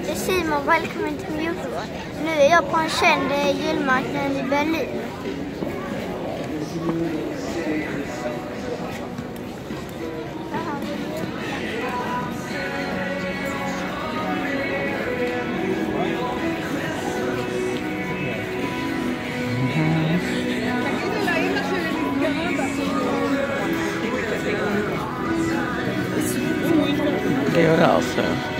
heter Simon, välkommen till min Youtube. Nu är jag på en känd eh, julmarknad i Berlin. Det gör det alltså.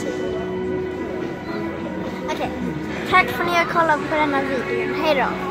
Ska se. Okej. Tack för att ni har kollat på denna videon. Hejdå.